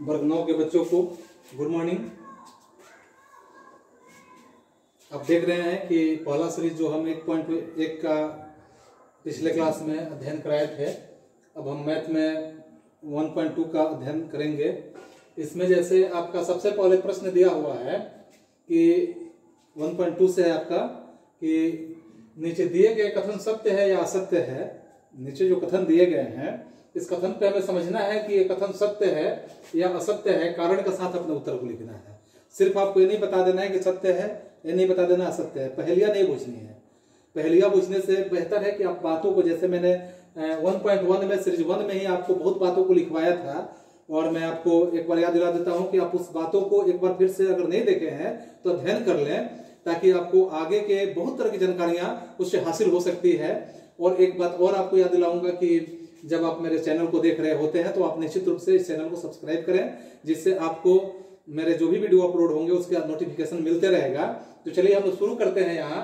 वर्ग नौ के बच्चों को गुड मॉर्निंग। आप देख रहे हैं कि पहला सीरीज़ जो हम एक पॉइंट एक का पिछले क्लास में अध्ययन कराए थे, अब हम मैथ में 1.2 का अध्ययन करेंगे। इसमें जैसे आपका सबसे पहले प्रश्न दिया हुआ है कि 1.2 से है आपका, कि नीचे दिए गए कथन सत्य है या असत्य है? नीचे जो कथन दिए गए हैं इस कथन पे हमें समझना है कि ये कथन सत्य है या असत्य है, कारण के साथ अपने उत्तर को लिखना है। सिर्फ़ आपको ये नहीं बता देना है कि सत्य है, ये नहीं बता देना असत्य है। पहलिया नहीं पूछनी है। पहलिया पूछने से बेहतर है कि आप बातों को, जैसे मैंने 1.1 में सीरीज़ वन में ही आपको बहुत बातों को लिखवाया था, और मैं आपको एक बार याद दिला देता हूँ कि आप उस बातों को एक बार फिर से अगर नहीं देखे हैं तो अध्ययन कर लें, ताकि आपको आगे के बहुत तरह की जानकारियाँ उससे हासिल हो सकती है। और एक बात और आपको याद दिलाऊँगा कि जब आप मेरे चैनल को देख रहे होते हैं तो आप निश्चित रूप से इस चैनल को सब्सक्राइब करें, जिससे आपको मेरे जो भी वीडियो अपलोड होंगे, उसके नोटिफिकेशन मिलते रहेगा। तो चलिए हम लोग शुरू करते हैं यहाँ,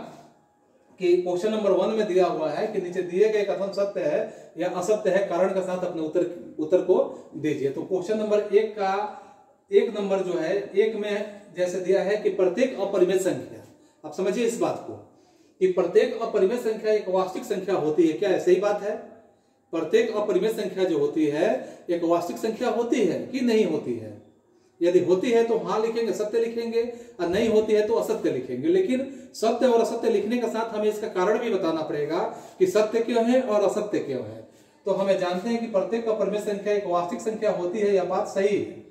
कि क्वेश्चन नंबर वन में दिया हुआ है कि नीचे दिए गए कथन सत्य है या असत्य है, कारण के साथ अपने उत्तर उत्तर को दीजिए। तो क्वेश्चन नंबर एक का, एक नंबर जो है, एक में जैसे दिया है कि प्रत्येक अपरिमेय संख्या। आप समझिए इस बात को, कि प्रत्येक अपरिमेय संख्या एक वास्तविक संख्या होती है, क्या ऐसे ही बात है? प्रत्येक अपरिमेय संख्या जो होती है, एक वास्तविक संख्या होती है कि नहीं होती है? यदि होती है तो हाँ लिखेंगे, सत्य लिखेंगे, और नहीं होती है तो असत्य लिखेंगे। लेकिन सत्य और असत्य लिखने के साथ हमें इसका कारण भी बताना पड़ेगा कि सत्य क्यों है और असत्य क्यों है। तो हमें जानते हैं कि प्रत्येक अपरिमेय संख्या एक वास्तविक संख्या होती है यह बात सही है?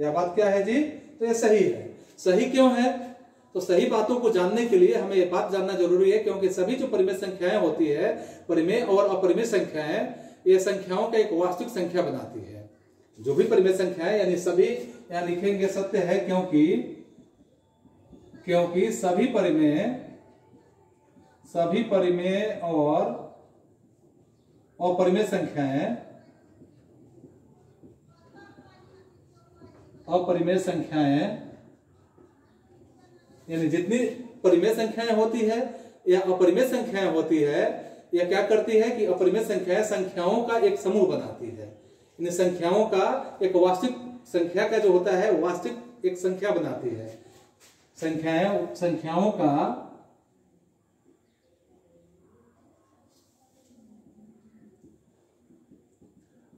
यह बात क्या है जी? तो यह सही है। सही क्यों है? तो सही बातों को जानने के लिए हमें यह बात जानना ज़रूरी है, क्योंकि सभी जो परिमेय संख्याएँ होती है, परिमेय और अपरिमेय संख्याएँ, ये संख्याओं का एक वास्तविक संख्या बनाती है। जो भी परिमेय संख्या है यानी सभी यहाँ लिखेंगे सत्य है क्योंकि क्योंकि सभी परिमेय सभी परिमेय और अपरिमेय संख्याएँ अपरिमेय संख्याएँ यानी जितनी परिमेय संख्याएँ होती है या अपरिमेय संख्याएँ होती है, यह क्या करती है कि अपरिमेय संख्याएँ संख्याओं का एक समूह बनाती है। इन संख्याओं का एक वास्तविक संख्या का जो होता है, वास्तविक एक संख्या बनाती है। संख्याएँ, संख्याओं का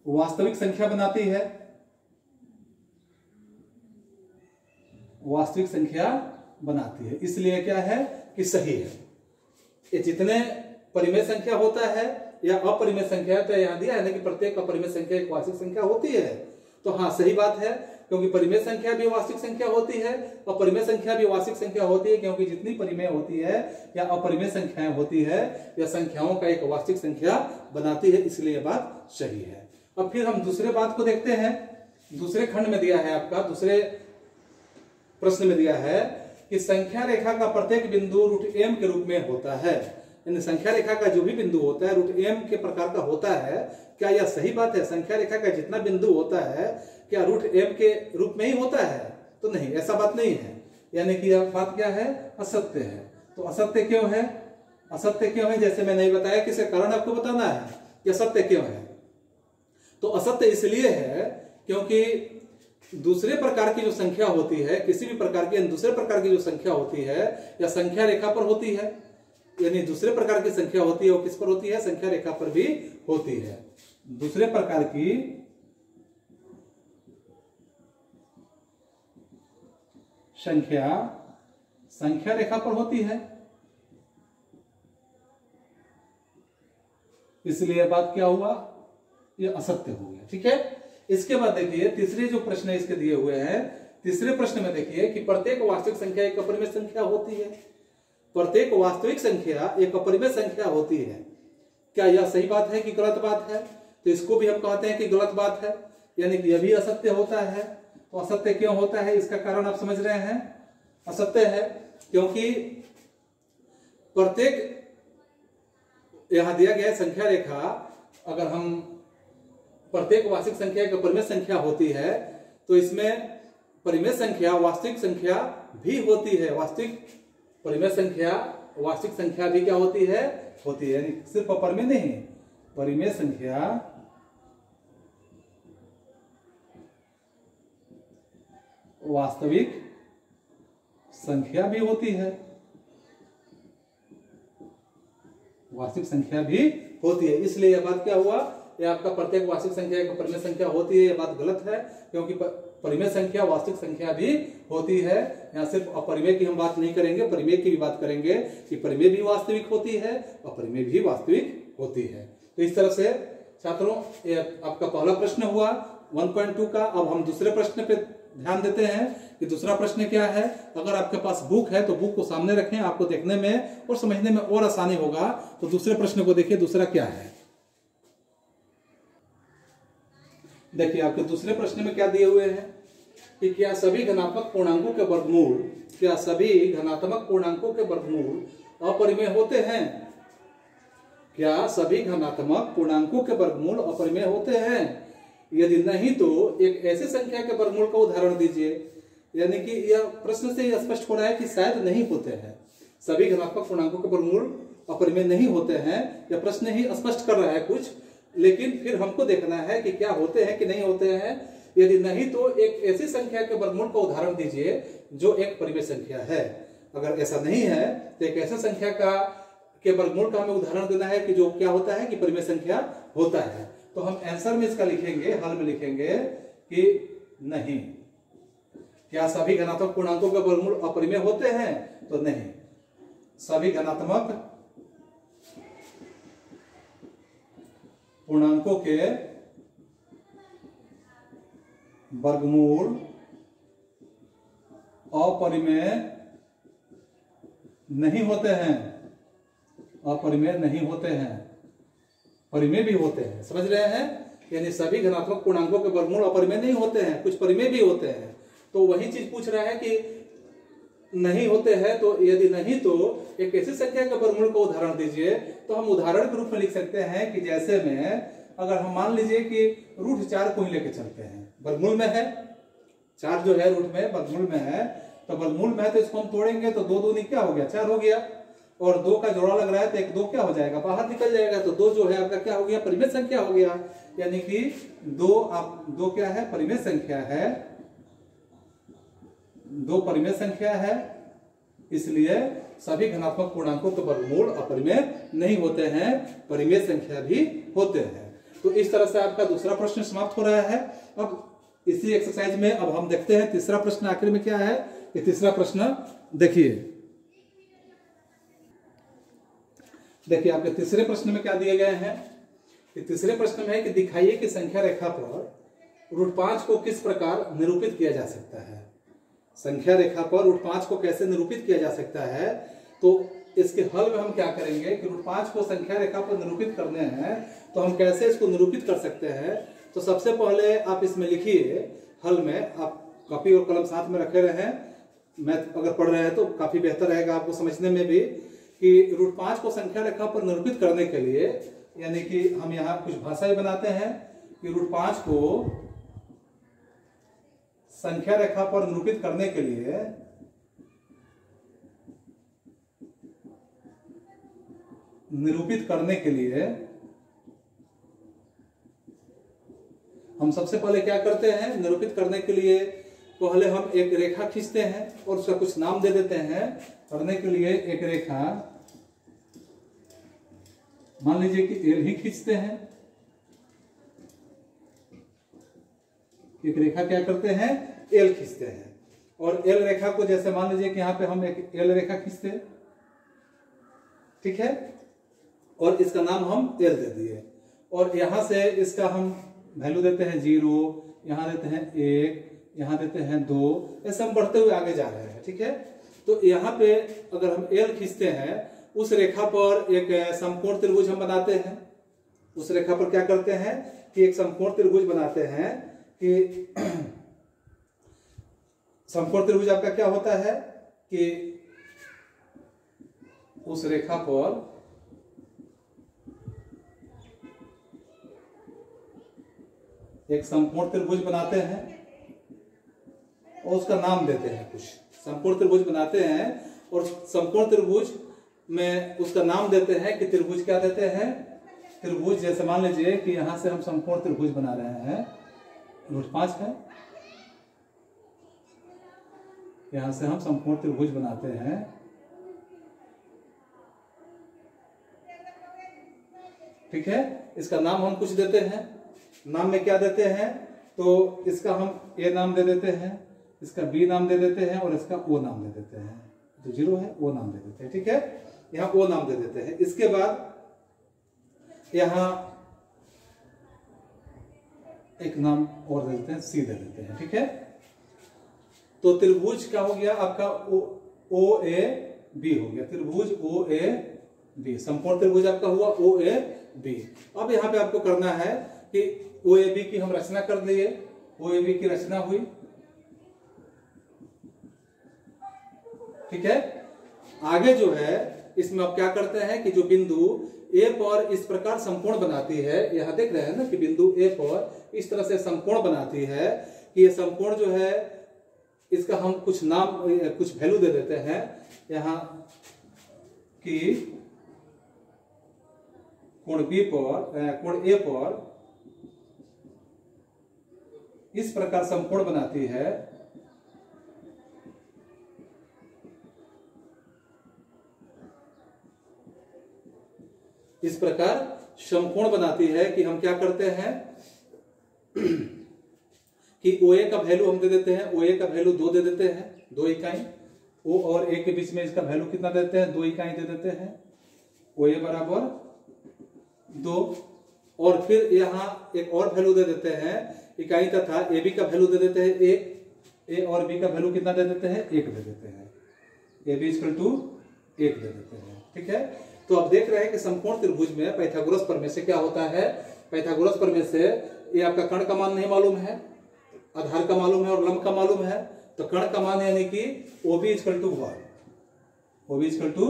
वास्तविक संख्या बनाती है। वास्तविक संख्या बनाती है। इसलिए क्या है कि सही है। ये जितने परिमेय संख्या होता है या अपरिमेय संख्या तो यहाँ दिया है ना कि प्रत्येक अपरिमेय संख्या एक वास्तविक संख्या होती है। तो हाँ सही बात है, क्योंकि परिमेय संख्या भी वास्तविक संख्या होती है और परिमेय संख्या भी वास्तविक संख्या होती है, क्योंकि जितनी परिमेय होती है या अपरिमेय संख्याएँ होती है या संख्याओं का एक वास्तविक संख्या बनाती है, इसलिए बात सही है। अब फिर हम दूसरे बात को देखते हैं। दूसरे खंड में दिया है आपका, दूसरे प्रश्न में दिया है कि संख्या रेखा का प्रत्येक बिंदु रूट एम के रूप में होता है। यानी संख्या रेखा का जो भी बिंदु होता है, रूट एम के प्रकार का होता है, क्या यह सही बात है? संख्या रेखा का जितना बिंदु होता है, क्या रूट एम के रूप में ही होता है? तो नहीं, ऐसा बात नहीं है। यानी कि यह बात क्या है? असत्य है। तो असत्य क्यों है? असत्य क्यों है? जैसे मैंने बताया कि इसका कारण आपको बताना है कि असत्य क्यों है। तो असत्य इसलिए है क्योंकि दूसरे प्रकार की जो संख्या होती है, किसी भी प्रकार की दूसरे प्रकार की जो संख्या होती है, या संख्या रेखा पर होती है, यानी दूसरे प्रकार की संख्या होती है वो किस पर होती है? संख्या रेखा पर भी होती है। दूसरे प्रकार की संख्या संख्या रेखा पर होती है। इसलिए बात क्या हुआ? ये असत्य हो गया, ठीक है? इसके बाद देखिए, तीसरे जो प्रश्न इसके दिए हुए हैं, तीसरे प्रश्न में देखिए कि प्रत्येक वास्तविक संख्या एक अपरिमेय संख्या होती है। प्रत्येक वास्तविक संख्या एक अपरिमेय संख्या होती है। क्या यह सही बात है कि गलत बात है? तो इसको भी हम कहते हैं कि गलत बात है। यानी कि यह भी असत्य होता है। तो असत्य क्यों होता है? इसका कारण आप समझ रहे हैं। असत्य है क्योंकि प्रत्येक, यहाँ दिया गया संख्या रेखा। अगर हम प्रत्येक वास्तविक संख्या एक परिमेय संख्या होती है तो इसमें परिमेय संख्या, वास्तविक संख्या भी होती है। वास्तविक परिमेय संख्या, वास्तविक संख्या भी क्या होती है? होती है सिर्फ़ परिमेय नहीं परिमेय संख्या। वास्तविक संख्या भी होती है, वास्तविक संख्या भी होती है। इसलिए यह बात क्या हुआ? यह आपका प्रत्येक वास्तविक संख्या एक परिमेय संख्या होती है यह बात गलत है, क्योंकि परिमेय संख्या वास्तविक संख्या भी होती है। यहाँ सिर्फ़ अपरिमेय की हम बात नहीं करेंगे, परिमेय की भी बात करेंगे कि परिमेय भी वास्तविक होती है अपरिमेय भी वास्तविक होती है। तो इस तरह से, छात्रों, ये आपका पहला प्रश्न हुआ 1.2 का। अब हम दूसरे प्रश्न पे ध्यान देते हैं कि दूसरा प्रश्न क्या है। अगर आपके पास बुक है तो बुक को सामने रखें, आपको देखने में और समझने में और आसानी होगा। तो दूसरे प्रश्न को देखिए, दूसरा क्या है। देखिए, आपके दूसरे प्रश्न में क्या दिए हुए हैं कि क्या सभी घनात्मक पूर्णांकों के वर्गमूल, क्या सभी घनात्मक पूर्णांकों के वर्गमूल अपरिमेय होते हैं? क्या सभी घनात्मक पूर्णांकों के वर्गमूल अपरिमेय होते हैं? यदि नहीं तो एक ऐसी संख्या के वर्गमूल का उदाहरण दीजिए। यानी कि यह प्रश्न से यह स्पष्ट हो रहा है कि शायद नहीं होते हैं। सभी घनात्मक पूर्णांकों के वर्गमूल अपरिमेय नहीं होते हैं। यह प्रश्न ही स्पष्ट कर रहा है कुछ। लेकिन फिर हमको देखना है कि क्या होते हैं कि नहीं होते हैं। यदि नहीं तो एक ऐसी संख्या के वर्गमूल का उदाहरण दीजिए जो एक परिमेय संख्या है। अगर ऐसा नहीं है तो एक ऐसा संख्या का, के वर्गमूल का हमें उदाहरण देना है कि जो क्या होता है कि परिमेय संख्या होता है। तो हम आंसर में इसका लिखेंगे, हल में लिखेंगे कि नहीं। क्या सभी घनात्मक पूर्णांकों के वर्गमूल अपरिमेय होते हैं? तो नहीं। सभी घनात्मक पूर्णांकों के वर्गमूल अपरिमेय नहीं होते हैं। अपरिमेय नहीं होते हैं। परिमेय भी होते हैं। समझ रहे हैं? यानी सभी घनात्मक पूर्णांकों के वर्गमूल अपरिमेय नहीं होते हैं, कुछ परिमेय भी होते हैं। तो वही चीज़ पूछ रहा है कि नहीं होते हैं तो यदि नहीं तो एक ऐसी संख्या के वर्गमूल को उदाहरण दीजिए। तो हम उदाहरण के रूप में लिख सकते हैं कि जैसे में, अगर हम मान लीजिए कि रूट चार को ही लेके चलते हैं, वर्गमूल में है, चार जो है रूट में, वर्गमूल में है तो वर्गमूल में है तो इसको हम तोड़ेंगे तो दो दूनी क्या हो गया? चार हो गया। और दो का जोड़ा लग रहा है तो एक दो क्या हो जाएगा? बाहर निकल जाएगा तो दो जो है आपका क्या हो गया? परिमेय संख्या हो गया। यानी कि दो आप, दो क्या है? परिमेय संख्या है। दो परिमेय संख्या है, इसलिए सभी घनात्मक पूर्णांकों के वर्गमूल अपरिमेय नहीं होते हैं, परिमेय संख्या भी होते हैं। तो इस तरह से आपका दूसरा प्रश्न समाप्त हो रहा है। अब इसी एक्सरसाइज में अब हम देखते हैं तीसरा प्रश्न आखिर में क्या है। ये तीसरा प्रश्न देखिए। देखिए, आपके तीसरे प्रश्न में क्या दिए गए हैं? कि तीसरे प्रश्न में है कि दिखाइए कि संख्या रेखा पर रूट पाँच को किस प्रकार निरूपित किया जा सकता है। संख्या रेखा पर रूट पाँच को कैसे निरूपित किया जा सकता है? तो इसके हल में हम क्या करेंगे कि रूट पाँच को संख्या रेखा पर निरूपित करने हैं तो हम कैसे इसको निरूपित कर सकते हैं? तो सबसे पहले आप इसमें लिखिए हल में, आप कॉपी और कलम साथ में रखे रहे। हैं मैथ अगर पढ़ रहे हैं तो काफ़ी बेहतर रहेगा आपको समझने में भी कि रूट पाँच को संख्या रेखा पर निरूपित करने के लिए, यानी कि हम यहाँ कुछ भाषाएँ बनाते हैं कि रूट पाँच को संख्या रेखा पर निरूपित करने के लिए निरूपित करने के लिए हम सबसे पहले क्या करते हैं? निरूपित करने के लिए पहले हम एक रेखा खींचते हैं और उसका कुछ नाम दे देते हैं। करने के लिए एक रेखा, मान लीजिए कि एल ही खींचते हैं। एक रेखा क्या करते हैं? एल खींचते हैं। और एल रेखा को जैसे मान लीजिए कि यहाँ पे हम एक एल रेखा खींचते हैं। ठीक है? और इसका नाम हम एल दे दिए। और यहाँ से इसका हम वैल्यू देते हैं ज़ीरो यहाँ देते हैं एक, यहाँ देते हैं दो, ऐसे हम बढ़ते हुए आगे जा रहे हैं। ठीक है? तो यहाँ पे अगर हम एल खींचते हैं, उस रेखा पर एक समकोण त्रिभुज हम बनाते हैं। उस रेखा पर क्या करते हैं कि एक समकोण त्रिभुज बनाते हैं कि समकोण त्रिभुज आपका क्या होता है? कि उस रेखा पर एक समकोण त्रिभुज बनाते हैं और उसका नाम देते हैं कुछ। समकोण त्रिभुज बनाते हैं और समकोण त्रिभुज में उसका नाम देते हैं कि त्रिभुज क्या देते हैं? त्रिभुज। जैसे मान लीजिए कि यहाँ से हम समकोण त्रिभुज बना रहे हैं। रूट पाँच है। यहाँ से हम संपूर्ण त्रिभुज बनाते हैं। ठीक है? इसका नाम हम कुछ देते हैं। नाम में क्या देते हैं? तो इसका हम ए नाम दे देते हैं, इसका बी नाम दे देते हैं और इसका ओ नाम दे देते हैं। जो ज़ीरो है, ओ नाम दे देते हैं। ठीक है? यहाँ ओ नाम दे देते हैं। इसके बाद यहाँ एक नाम और दे देते हैं, सी दे देते हैं। ठीक है? तो त्रिभुज क्या हो गया? आपका ओ, ए बी हो गया। त्रिभुज ओ ए बी। संपूर्ण त्रिभुज आपका हुआ ओ ए बी। अब यहाँ पे आपको करना है कि ओ ए बी की हम रचना कर लिए। ओ ए बी की रचना हुई। ठीक है? आगे जो है इसमें आप क्या करते हैं कि जो बिंदु ए पर इस प्रकार संपूर्ण बनाती है यहाँ देख रहे हैं ना कि बिंदु ए पर इस तरह से संपूर्ण बनाती है कि ये संपूर्ण जो है इसका हम कुछ नाम कुछ वैल्यू दे देते हैं। यहाँ कि कोण बी पर कोण ए पर इस प्रकार संपूर्ण बनाती है। इस प्रकार संपूर्ण बनाती है कि हम क्या करते हैं? कि ओ ए का वैल्यू हम दे देते हैं ओ ए का वैल्यू दो दे देते हैं, दो इकाई। ओ और ए के बीच में इसका वैल्यू कितना देते हैं? दो इकाई दे देते हैं। ओ ए बराबर दो। और फिर यहाँ एक और वैल्यू दे देते हैं, इकाई तथा ए बी का वैल्यू दे देते हैं एक। ए और बी का वैल्यू कितना दे देते हैं? एक दे देते हैं। ए बी इक्वल टू एक दे देते हैं। ठीक है? तो अब देख रहे हैं कि संपूर्ण त्रिभुज में पैथागोरस प्रमेय से क्या होता है? पैथागोरस प्रमेय से ये आपका कर्ण का मान नहीं मालूम है। आधार का मालूम है और लंब का मालूम है तो कर्ण का मान यानी कि O B equal to what O B equal to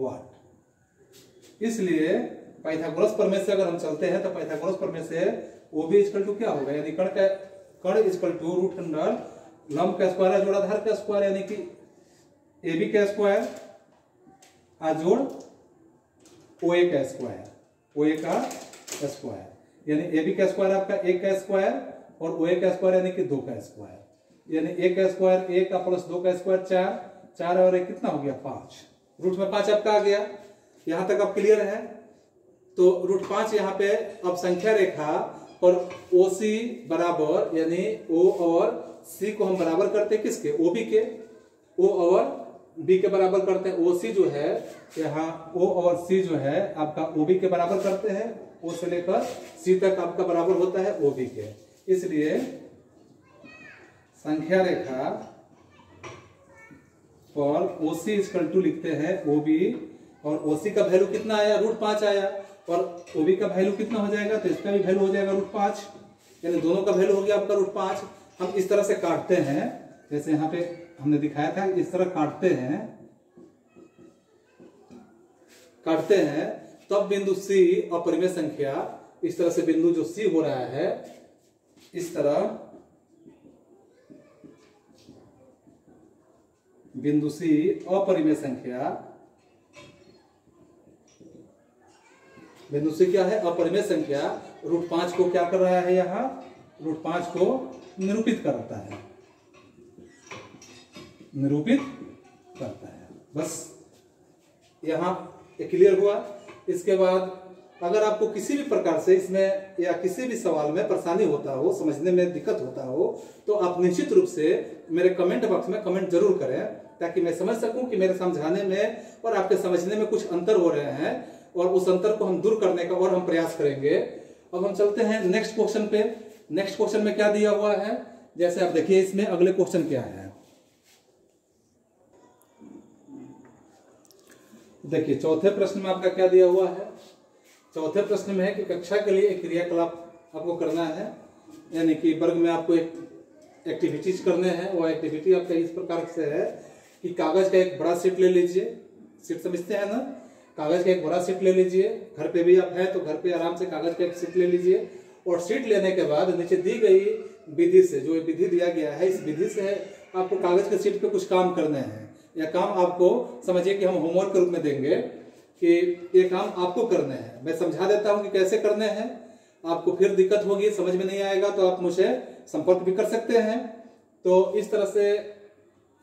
what इसलिए पैथागोरस प्रमेय से अगर हम चलते हैं तो पैथागोरस प्रमेय से ओ बी इक्वल टू क्या होगा? यानी कर्ण का कर्ण इक्वल टू रूट अंडर लंब का स्क्वायर है जोड़ आधार का स्क्वायर यानी कि ए बी का स्क्वायर आ जोड़ ओ ए का स्क्वायर ओ ए का स्क्वायर यानी ए बी का स्क्वायर आपका एक का स्क्वायर और ओ का स्क्वायर यानी कि दो का स्क्वायर यानी एक का स्क्वायर एक का प्लस दो का स्क्वायर चार चार और एक कितना हो गया? पाँच। रूट में पाँच आपका आ गया। यहाँ तक अब क्लियर है। तो रूट पाँच यहाँ पे अब संख्या रेखा और ओ सी बराबर यानी ओ और सी को हम बराबर करते हैं किसके? ओ बी के। ओ और बी के बराबर करते हैं। ओ सी जो है, यहाँ ओ और सी जो है, आपका ओ बी के बराबर करते हैं। ओ से लेकर सी तक आपका बराबर होता है ओ बी के। इसलिए संख्या रेखा पर ओसी इक्वल टू लिखते हैं ओबी और ओसी का वैल्यू कितना आया? रूट पाँच आया। और ओबी का वैल्यू कितना हो जाएगा? तो इसका भी वैल्यू हो जाएगा रूट पाँच। यानी दोनों का वैल्यू हो गया आपका रूट पाँच। हम इस तरह से काटते हैं। जैसे यहाँ पे हमने दिखाया था, इस तरह काटते हैं। काटते हैं, तब बिंदु सी अपरिमेय संख्या, इस तरह से बिंदु जो सी हो रहा है इस तरह बिंदु सी अपरिमेय संख्या बिंदु सी क्या है? अपरिमेय संख्या रूट पाँच को क्या कर रहा है यहाँ? रूट पाँच को निरूपित करता है। निरूपित करता है। बस यहाँ क्लियर हुआ। इसके बाद अगर आपको किसी भी प्रकार से इसमें या किसी भी सवाल में परेशानी होता हो, समझने में दिक्कत होता हो तो आप निश्चित रूप से मेरे कमेंट बॉक्स में कमेंट ज़रूर करें, ताकि मैं समझ सकूँ कि मेरे समझाने में और आपके समझने में कुछ अंतर हो रहे हैं और उस अंतर को हम दूर करने का और हम प्रयास करेंगे। अब हम चलते हैं नेक्स्ट क्वेश्चन पे। नेक्स्ट क्वेश्चन में क्या दिया हुआ है? जैसे आप देखिए, इसमें अगले क्वेश्चन क्या है? देखिए, चौथे प्रश्न में आपका क्या दिया हुआ है? चौथे प्रश्न में है कि कक्षा के लिए एक क्रियाकलाप आपको करना है, यानी कि वर्ग में आपको एक एक्टिविटीज़ करने हैं, वो एक्टिविटी आपका इस प्रकार से है कि कागज़ का एक बड़ा सीट ले लीजिए। सीट समझते हैं ना? कागज़ का एक बड़ा सीट ले लीजिए। घर पे भी आप है तो घर पे आराम से कागज़ का एक सीट ले लीजिए। और सीट लेने के बाद नीचे दी गई विधि से, जो विधि दिया गया है, इस विधि से आपको कागज़ के सीट पे कुछ काम करने हैं। या काम आपको समझिए कि हम होमवर्क के रूप में देंगे। कि ये काम आपको करने हैं। मैं समझा देता हूँ कि कैसे करने हैं। आपको फिर दिक्कत होगी, समझ में नहीं आएगा तो आप मुझे संपर्क भी कर सकते हैं। तो इस तरह से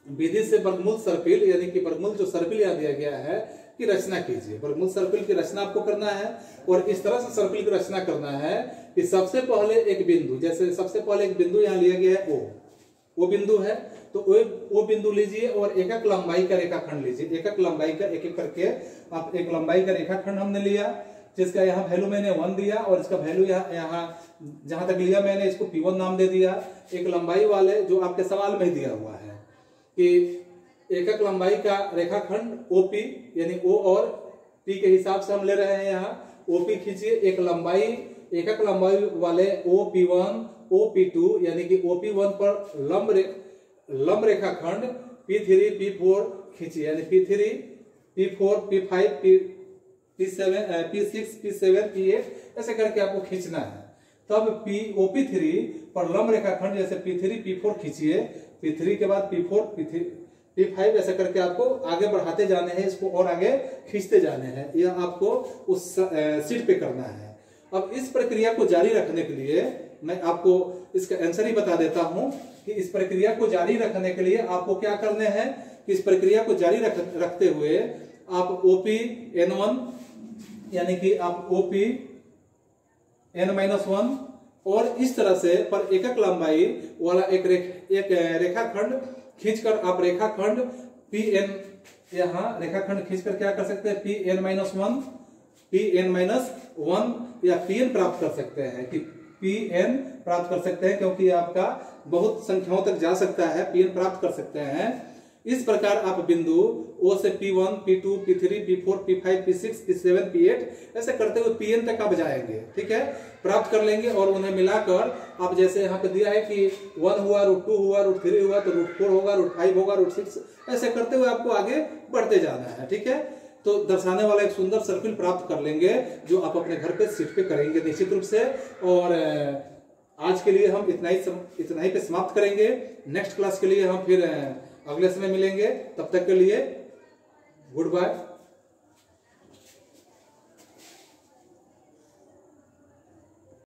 विधि से वर्गमूल सर्पिल, यानी कि वर्गमूल जो सर्पिल यहाँ दिया गया है, की रचना कीजिए। वर्गमूल सर्पिल की रचना आपको करना है, और इस तरह से सर्पिल की रचना करना है कि सबसे पहले एक बिंदु, जैसे सबसे पहले एक बिंदु यहाँ लिया गया है, ओ। वो बिंदु है तो वो वो बिंदु लीजिए और एक एक लंबाई का रेखाखंड लीजिए। एक एक लंबाई का एक एक करके आप एक लंबाई का रेखाखंड हमने लिया जिसका यहाँ वैल्यू मैंने वन दिया और इसका वैल्यू यहाँ यहाँ जहाँ तक लिया मैंने इसको पी नाम दे दिया। एक लंबाई वाले जो आपके सवाल में दिया हुआ है कि एक एक लंबाई का रेखाखंड ओपी यानी ओ और पी के हिसाब से हम ले रहे हैं यहाँ। ओपी खींचिए एक लंबाई एक एक लंबाई वाले O P one O P two यानी कि ओ पी वन पर लंब रे, लंब रेखाखंड पी थ्री पी फोर खींचिए यानी P three P four P five P P seven P six P seven P eight ऐसे करके आपको खींचना है। तब पी ओ पी थ्री पर लंब रेखा खंड जैसे पी थ्री पी फोर खींचिए। पी थ्री के बाद P four P three P five ऐसा करके आपको आगे बढ़ाते जाने हैं, इसको और आगे खींचते जाने हैं। यह आपको उस सीट पे करना है। अब इस प्रक्रिया को जारी रखने के लिए मैं आपको इसका आंसर ही बता देता हूँ कि इस प्रक्रिया को जारी रखने के लिए आपको क्या करने हैं कि इस प्रक्रिया को जारी रख, रखते हुए आप ओपी एन वन यानी कि आप ओपी एन माइनस वन और इस तरह से पर एकक लंबाई वाला एक रेख एक रेखाखंड खींचकर आप रेखाखंड पी एन यहाँ रेखाखंड खींचकर क्या कर सकते हैं? P N minus one P N minus one या पी एन प्राप्त कर सकते हैं कि पी एन प्राप्त कर सकते हैं क्योंकि आपका बहुत संख्याओं तक जा सकता है पी एन प्राप्त कर सकते हैं। इस प्रकार आप बिंदु ओ से P1, P2, P3, P4, P5, P6, P7, P8 ऐसे करते हुए पी एन तक आप जाएँगे ठीक है? प्राप्त कर लेंगे और उन्हें मिलाकर आप जैसे यहाँ पे दिया है कि वन हुआ रूट टू हुआ रूट थ्री हुआ तो रूट फोर होगा रूट फाइव होगा रूट सिक्स ऐसे करते हुए आपको आगे बढ़ते जाना है ठीक है? तो दर्शाने वाला एक सुंदर सर्किल प्राप्त कर लेंगे, जो आप अपने घर पे सीट पे करेंगे निश्चित रूप से। और आज के लिए हम इतना ही इतना ही पे समाप्त करेंगे। नेक्स्ट क्लास के लिए हम फिर अगले समय मिलेंगे। तब तक के लिए गुड बाय